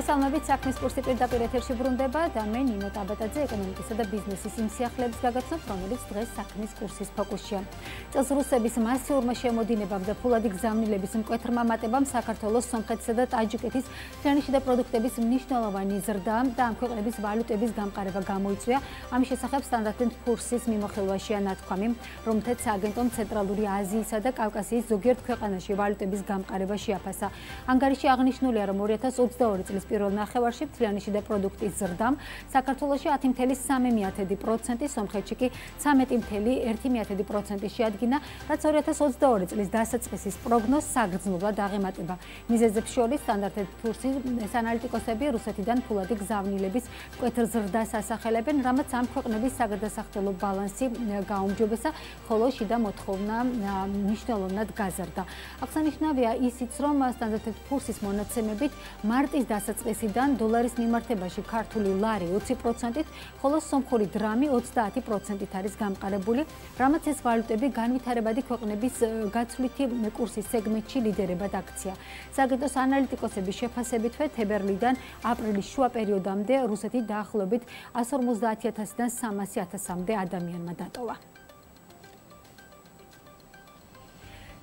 მოგესალმებით საქმის კურსი პირდაპირ ეთერში ბრუნდება და მე ნინო ტაბატაძე ეკონომიკისა და ბიზნესის იმ სიახლეებს გაგაცნობ, რომელიც დღეს საქმის კურსის ფოკუსია. წელს რუსების მასიურმა შემოდინებამ და ფულადი გზავნილების მკვეთრმა მატებამ საქართველოს, სომხეთისა და ტაჯიკეთის ფლანიში და პროდუქტების მნიშვნელოვანი ზრდა და ამ ქვეყნების ვალუტების გამყარება გამოიწვია. ამის შესახებ სტანდარტენ ფურსის მიმოხილვაშია ნათქვამი, რომელთაც სააგენტომ ცენტრალური აზიისა და კავკასიის ზოგიერთ ქვეყანაში ვალუტების გამყარება შეაფასა. ანგარიში აღნიშნულია, რომ 2022 წლის პირველ ნახევარში მთლიანი და პროდუქტის ზრდამ საქართველოში 10.3%, სომხეთში კი 13.1%-ი შეადგინა, რაც 2022 წლის დასაწყისის პროგნოზს საგრძნობლად აღემატება. მიზეზებს შორის სტანდარტ ფურსის ანალიტიკოსები რუსეთიდან ფულადი გზავნილების მკვეთრ ზრდას ასახელებენ, რამაც ამ ქვეყნების საგადასახდელო ბალანსი გაუმჯობესა, ხოლო შიდა მოთხოვნა მნიშვნელოვნად გაზარდა. აღსანიშნავია ისიც, რომ სტანდარტ ფურსის მონაცემებით მარტის დასაწყისიდან დოლარის მიმართებაში ქართული ლარი 20%-ით, ხოლო სომხური დრამი 30%-ით არის გამყარებული, რამაც ეს ვალუტები განვითარებადი ქვეყნების გაცვლითი კურსის სეგმენტში ლიდერებად აქცია. საგენტოს ანალიტიკოსების შეფასებით, თებერვლიდან აპრილის შუა პერიოდამდე რუსეთი დაახლოებით 150000-დან 300000-მდე ადამიანმა დატოვა.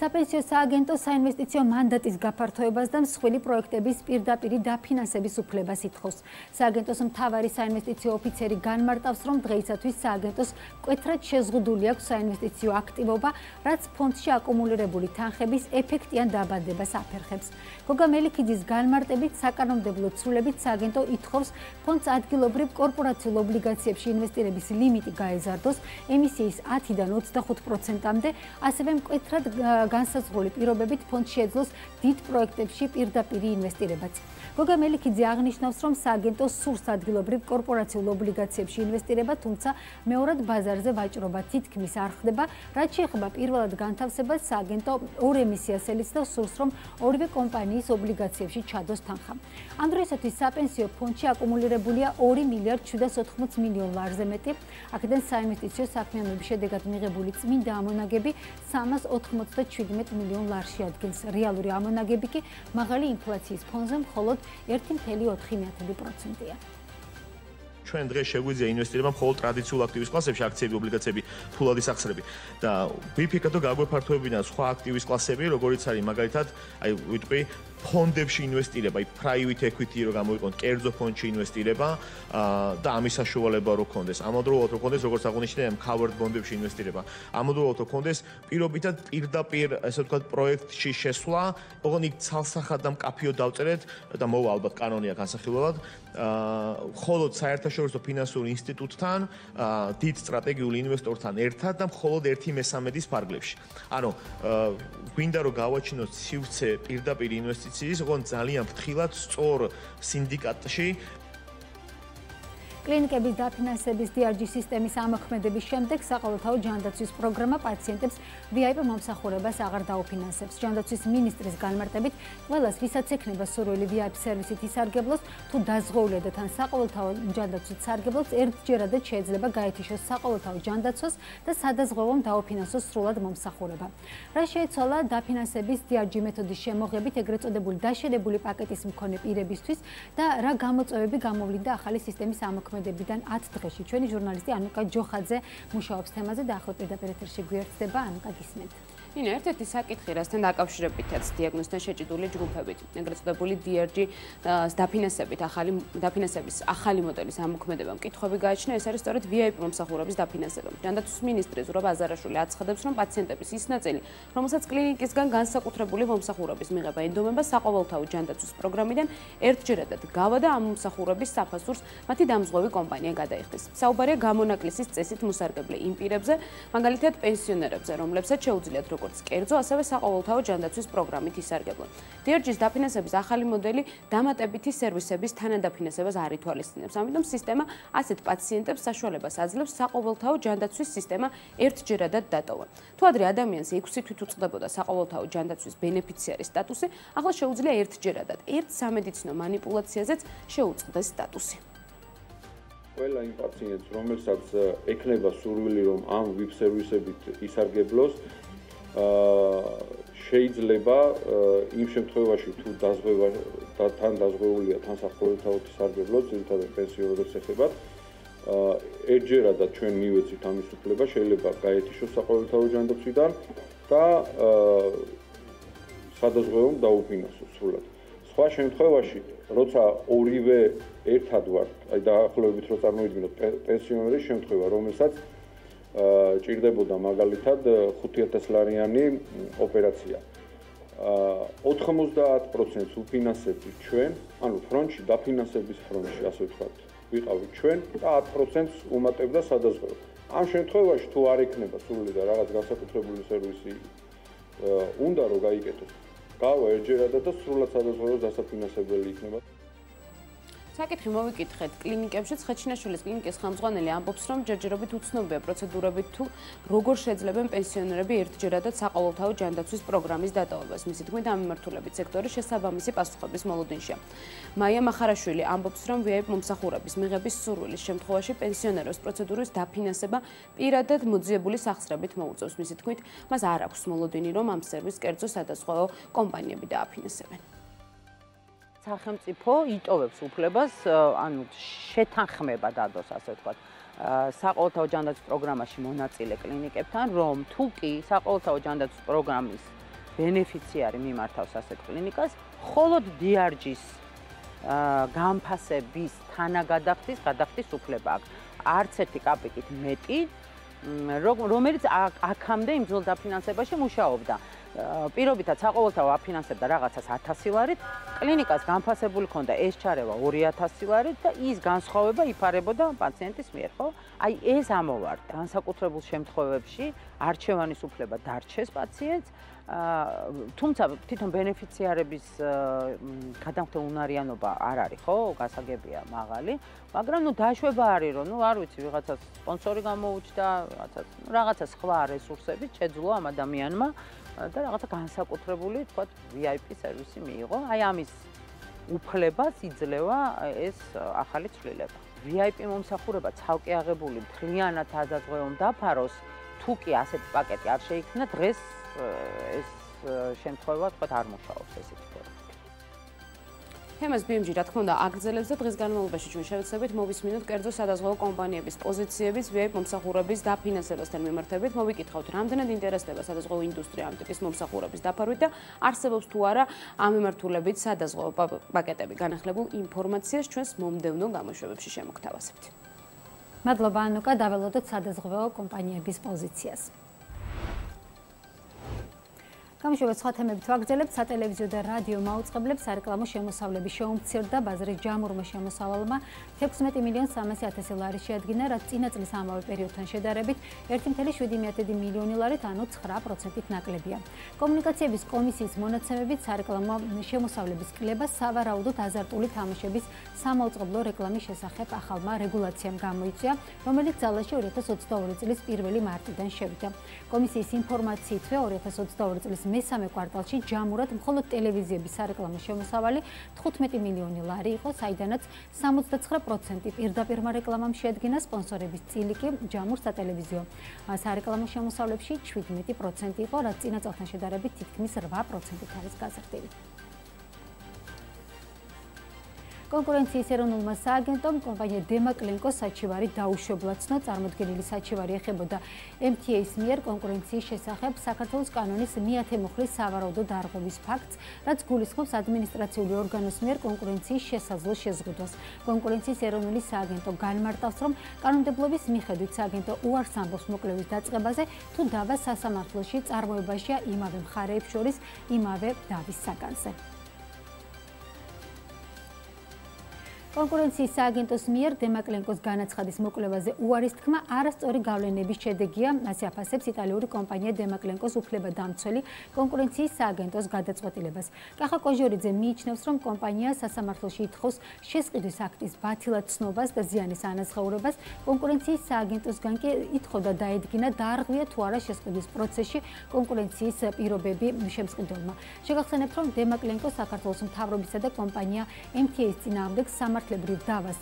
საპენსიო სააგენტო საინვესტიციო მანდატის გაფართოებას და მსხვილი პროექტების პირდაპირი დაფინანსების უფლებას ითხოვს. სააგენტოს მთავარი საინვესტიციო ოფიცერი განმარტავს, რომ დღეისათვის სააგენტოს კვეთრად შეზღუდული აქვს საინვესტიციო აქტივობა, რაც ფონდში აკუმულირებული თანხების ეფექტიან დაბადებას აფერხებს. გოგა მელიქიძის განმარტებით, საკანონმდებლო ცვლილებით სააგენტო ითხოვს ფონდს ადგილობრივ კორპორაციულ ობლიგაციებში ინვესტირების ლიმიტი გაეზარდოს ემისიის 10-დან 25%-მდე, ასევე მკვეთრად განსაზღვრული პირობებით ფონდ შეძლოს დიდ პროექტებში პირდაპირ ინვესტირებაც. გოგა მელიქიძე აღნიშნავს, რომ სააგენტო სურს ადგილობრივ კორპორაციულ ობლიგაციებში ინვესტირება, თუმცა მეორად ბაზარზე ვაჭრობა თითქმის არ ხდება, რაც შეეხება პირველად განთავსებას სააგენტო ორ ემისიას ელიც და სურს, რომ ორივე კომპანიის ობლიგაციებში ჩადოს თანხა. ამ დროისათვის საპენსიო ფონდში აკუმულირებულია 2 მილიარდ 780 მილიონ ლარზე მეტი. აქედან საინვესტიციო საქმიანობის შედეგად მიღებული წმინდა ამონაგები 397 მილიონ ლარში ადგენს. რეალური ამონაგები კი მაღალი ინფლაციის ფონზე მხოლოდ 1.4%-ია. ჩვენ დღეს შეგვიძლია ინვესტირება მხოლოდ ტრადიციულ აქტივის კლასებში, აქციები, ობლიგაციები, ფულადი სახსრები და ვიფიქრეთ, რომ გაგვეფართოებინა სხვა აქტივის კლასები, როგორიც არის მაგალითად, აი ვიტყვი ფონდებში ინვესტირება, აი private equity რო გამოიყონ, კერძო ფონდში ინვესტირება და ამის საშუალება რო კონდეს. ამავდროულად რო კონდეს, როგორც აღნიშნე, ამ covered bond-ებში ინვესტირება. ამავდროულად რო კონდეს პირობითად პირდაპირ, ესე ვთქვათ, პროექტში შესვლა, ოღონდ იქ ცალსახად და მკაფიო დავწერეთ და მოვა ალბათ კანონია განსახილველად. აა ხოლოდ საერთაშორისო ფინანსურ ინსტიტუტთან, დიდ სტრატეგიულ ინვესტორთან ერთად და მხოლოდ 1/13-ის ფარგლებში. ანუ გვინდა რომ გავაჩინოთ სივრცე პირდაპირ ინვესტიციაში ინვესტიციის, ოღონდ ძალიან ფრთხილად სწორ სინდიკატში კლინიკების დაფინანსების DRG სისტემის ამოქმედების შემდეგ საყოველთაო ჯანდაცვის პროგრამა პაციენტებს VIP მომსახურებას აღარ დაუფინანსებს. ჯანდაცვის მინისტრის განმარტებით, ყველას ვისაც ექნება სურვილი VIP სერვისით ისარგებლოს, თუ დაზღვეულიათ ან საყოველთაო ჯანდაცვის სარგებლობს, ერთჯერადად შეიძლება გაეთიშოს საყოველთაო ჯანდაცვას და სადაზღვევომ დაუფინანსოს სრულად მომსახურება. რა შეეცვალა დაფინანსების DRG მეთოდის შემოღებით ეგრეთ წოდებული დაშენებული პაკეტის მქონე პირებისთვის და რა გამოწვევები გამოვლინდა ახალი სისტემის ამოქმედებით? მოქმედებიდან 10 დღეში ჩვენი ჟურნალისტი ანუკა ჯოხაძე მუშაობს თემაზე და ახლა პირდაპირ ეთერში გვერდდება ანუკა გისმენთ. ნინო, ერთ-ერთი საკითხი, რასთან დაკავშირებითაც დიაგნოზთან შეჭიდული ჯგუფებით, ეგრეთ წოდებული DRG-ს დაფინანსებით, ახალი დაფინანსების ახალი მოდელის ამოქმედება მკითხვები გააჩნია, ეს არის სწორედ VIP მომსახურების დაფინანსება. ჯანდაცვის მინისტრი ზურაბ აზარაშვილი აცხადებს, რომ პაციენტების ის ნაწილი, რომელსაც კლინიკისგან განსაკუთრებული მომსახურების მიღება ენდომება საყოველთაო ჯანდაცვის პროგრამიდან ერთჯერადად გავა და ამ მომსახურების საფასურს მათი დამზღვევი კომპანია გადაიხდის. საუბარია გამონაკლისის წესით მოსარგებლე იმ პირებზე, მაგალითად პენსიონერებზე, რომლებსაც შეუძლიათ როგორც კერძო, ასევე საყოველთაო ჯანდაცვის პროგრამით ისარგებლონ. დიორჯის დაფინანსების ახალი მოდელი დამატებითი სერვისების თანადაფინანსებას არ ითვალისწინებს. ამიტომ სისტემა ასეთ პაციენტებს საშუალებას აძლევს საყოველთაო ჯანდაცვის სისტემა ერთჯერადად დატოვა. თუ ადრე ადამიანს 6 თვით უწდებოდა საყოველთაო ჯანდაცვის ბენეფიციარის სტატუსი, ახლა შეუძლია ერთჯერადად ერთ სამედიცინო манипуляციაზეც შეუწყდეს სტატუსი. ყველა იმ პაციენტს, რომელსაც ექნება სურვილი, რომ ამ ვიფ სერვისებით ისარგებლოს, შეიძლება იმ შემთხვევაში თუ დაზღვევა და თან დაზღვეულია თან სახელმწიფო სარგებლო ძირითადად პენსიონერებს ეხება ერთჯერადად ჩვენ მივეცით ამის უფლება შეიძლება გაეთიშოს სახელმწიფო ჯანდაცვიდან და სადაზღვევომ დაუფინანსოს სრულად. სხვა შემთხვევაში როცა ორივე ერთად ვართ აი დაახლოებით რო წარმოვიდგინოთ პენსიონერის შემთხვევა რომელსაც ჭირდებოდა მაგალითად 5000 ლარიანი ოპერაცია 90%-ს უფინანსებთ ჩვენ, ანუ ფრონტში დაფინანსების ფრონტში, ასე ვთქვათ, ვიყავით ჩვენ და 10%-ს უმატებდა სადაზღვევო. ამ შემთხვევაში თუ არ ექნება სრული და რაღაც განსაკუთრებული სერვისი უნდა რომ გაიგეთოს. გავა ერთჯერადად და სრულად სადაზღვევოს დასაფინანსებელი იქნება. საკითხი მოვიკითხეთ. კლინიკებში ცხეჩინაშვილის კლინიკის ხელმძღვანელი ამბობს რომ ჯერჯერობით უცნობია პროცედურები თუ როგორ შეძლებენ პენსიონერები ერთჯერადად საყოველთაო ჯანდაცვის პროგრამის დატოვებას. მისი თქმით ამ მიმართულებით სექტორი შესაბამისი პასუხების მოლოდინშია. მაია მახარაშვილი ამბობს რომ VIP მომსახურების მიღების სურვილის შემთხვევაში პენსიონერებს პროცედურის დაფინანსება პირადად მოძიებული სახსრებით მოუწევს. მისი თქმით მას არ აქვს მოლოდინი რომ ამ სერვისს კერძო სადაზღვევო კომპანიები დააფინანსებენ სახელმწიფო იტოვებს უფლებას, ანუ შეთანხმება დადოს, ასე ვთქვათ, საყოველთაო ჯანდაცვის პროგრამაში მონაწილე კლინიკებთან, რომ თუ კი საყოველთაო ჯანდაცვის პროგრამის ბენეფიციარი მიმართავს ასეთ კლინიკას, მხოლოდ DRG-ს განფასების თანაგადახდის გადახდის უფლება აქვს. არც ერთი კაპიკით მეტი, რომელიც აქამდე იმ ძველ დაფინანსებაში მუშაობდა. პირობითად საყოველთაო აფინანსებდა რაღაცას 1000 ლარით, კლინიკას განფასებული ქონდა ეს ჩარევა 2000 ლარით და ის განსხვავება იფარებოდა პაციენტის მიერ, ხო? აი ეს ამოვარდა. განსაკუთრებულ შემთხვევებში არჩევანის უფლება დარჩეს პაციენტს, თუმცა თვითონ ბენეფიციარების გადამხდელ უნარიანობა არ არის, ხო? გასაგებია მაღალი, მაგრამ ნუ დაშვება არის, რომ ნუ არ ვიცი, ვიღაცა სპონსორი გამოუჩდა, რაღაცა რაღაცა სხვა რესურსებით შეძლო ამ ადამიანმა და რაღაცა განსაკუთრებული, თქვა VIP სერვისი მიიღო. აი ამის უფლებას იძლევა ეს ახალი ცვლილება. VIP მომსახურება ცალკე აღებული მთლიანად აზაზღვეომ დაფაროს, თუ კი ასეთი პაკეტი არ შეიქმნა, დღეს ეს შემთხვევა თქვა არ მუშაობს ესეთი ფორმა. თემას BMG რა თქმა უნდა აგრძელებს და დღის განმავლობაში ჩვენ შევეცდებით მოვისმინოთ კერძო სადაზღვევო კომპანიების პოზიციების VIP მომსახურების დაფინანსებასთან მიმართებით. მოვიკითხავთ, რამდენად ინტერესდება სადაზღვევო ინდუსტრია ამ ტიპის მომსახურების დაფარვით და არსებობს თუ არა ამ მიმართულებით სადაზღვევო პაკეტები. განახლებულ ინფორმაციას ჩვენს მომდევნო გამოშვებებში შემოგთავაზებთ. მადლობა ანუკა, დაველოდოთ სადაზღვევო კომპანიების პოზიციას. გამშვება სხვა თემებით ვაგრძელებთ სატელევიზიო და რადიო მაუწყებლებს სარეკლამო შემოსავლების შეუმცირდა ბაზრის ჯამურმა შემოსავალმა 16 მილიონ 300 ლარი შეადგინა, რაც წინა წლის ამავე პერიოდთან შედარებით 1.7 მილიონი ლარით, ანუ 9%-ით ნაკლებია. კომუნიკაციების კომისიის მონაცემებით სარეკლამო შემოსავლების კლება სავარაუდოდ აზარტული თამაშების სამაუწყებლო რეკლამის შესახებ ახალმა რეგულაციამ გამოიწვია, რომელიც ძალაში 2022 წლის 1 მარტიდან შევიდა. კომისიის ინფორმაციით 2022 წლის მესამე კვარტალში ჯამურად მხოლოდ ტელევიზიების სარეკლამო შემოსავალი 15 მილიონი ლარი იყო, საიდანაც 69% პირდაპირ რეკლამამ შეადგინა სპონსორების წილი კი ჯამურ სატელევიზიო სარეკლამო შემოსავლებში 17% იყო, რაც წინა წელთან შედარებით თითქმის 8%-ით არის გაზრდილი. კონკურენციის ეროვნულმა სააგენტომ კომპანია დემაკლენკოს საჩივარი დაუშვებლად ცნო წარმოქმნილი საჩივარი ეხებოდა MTA-ის მიერ კონკურენციის შესახებ საქართველოს კანონის მიათე მუხლის სავარაუდო დარღვევის ფაქტს, რაც გულისხმობს ადმინისტრაციული ორგანოს მიერ კონკურენციის შესაძლო შეზღუდვას. კონკურენციის ეროვნული სააგენტო განმარტავს, რომ კანონმდებლობის მიხედვით სააგენტო უარს ამბობს მოკლევის დაწყებაზე, თუ დავა სასამართლოში წარმოებაშია იმავე მხარეებს შორის იმავე დავის საგანზე. კონკურენციის სააგენტოს მიერ დემაკლენკოს განაცხადის მოკლებაზე უარის თქმა არასწორი გავლენების შედეგია, ასე აფასებს იტალიური კომპანია დემაკლენკოს უფლება დამცველი კონკურენციის სააგენტოს გადაწყვეტილებას. კახა კოჟორიძე მიიჩნევს, რომ კომპანია სასამართლოში ითხოვს შესყიდვის აქტის ბათილად ცნობას და ზიანის ანაზღაურებას. კონკურენციის სააგენტოსგან კი ითხოვდა დაედგინა დაარღვია თუ არა შესყიდვის პროცესში კონკურენციის პირობები შემსყიდველმა. შეგახსენებთ, რომ დემაკლენკო საქართველოს მთავრობისა და კომპანია MTA-ის წინააღმდეგ სამართლ სამართლებრივ დავას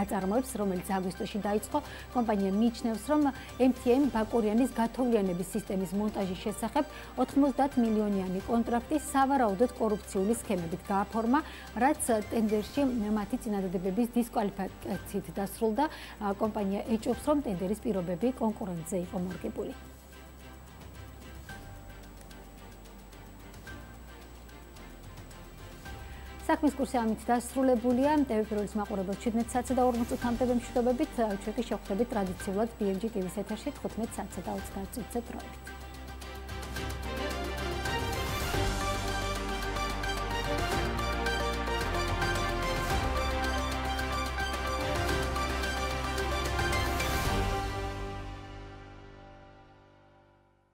აწარმოებს, რომელიც აგვისტოში დაიწყო. კომპანია მიიჩნევს, რომ MTM ბაკურიანის გათოვლიანების სისტემის მონტაჟის შესახებ 90 მილიონიანი კონტრაქტი სავარაუდოდ კორუფციული სქემებით გააფორმა, რაც ტენდერში მათი წინადადებების დისკვალიფიკაციით დასრულდა. კომპანია ეჭობს, რომ ტენდერის პირობები კონკურენტზე იყო მორგებული. საქმის კურსი ამით დასრულებულია. ტელევიზიის მაყურებელს 17 საათზე და 40 წუთამდე ვიმშვიდობებით. ჩვენ კი შევხვდებით ტრადიციულად BMG TV-ს ეთერში 15 საათზე და 30 წუთზე დროებით.